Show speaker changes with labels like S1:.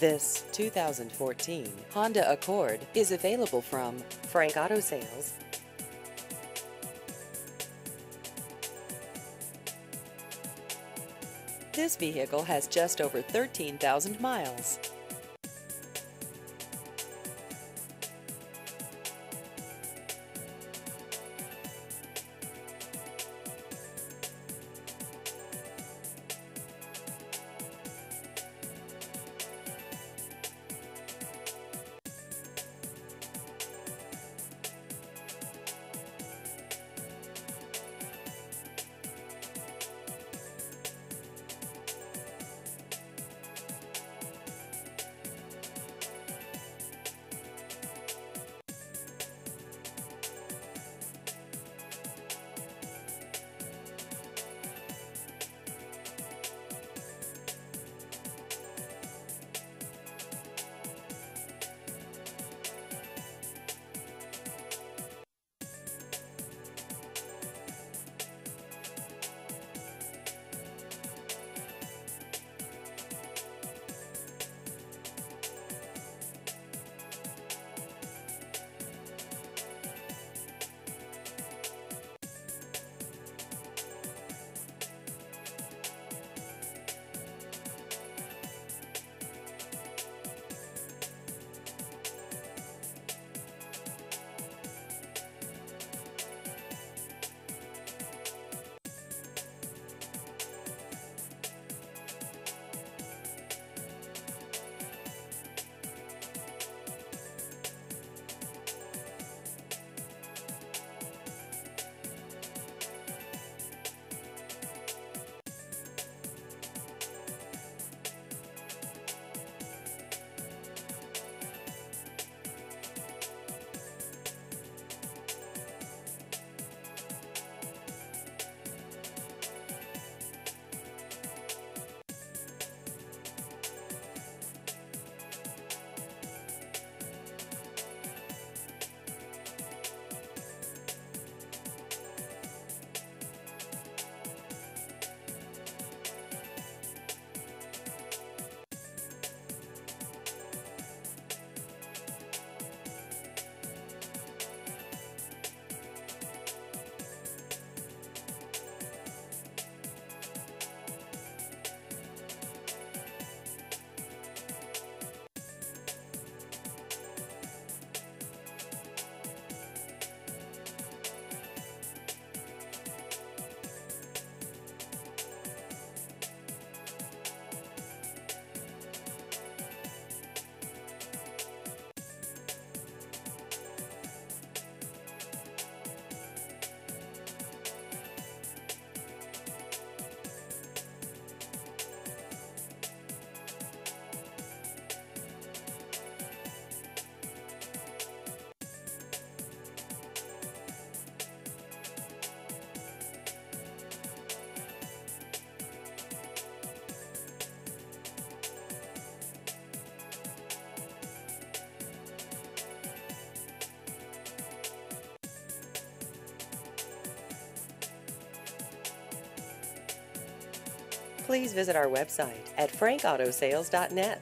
S1: This 2014 Honda Accord is available from Frank Auto Sales. This vehicle has just over 13,000 miles. Please visit our website at frankautosales.net.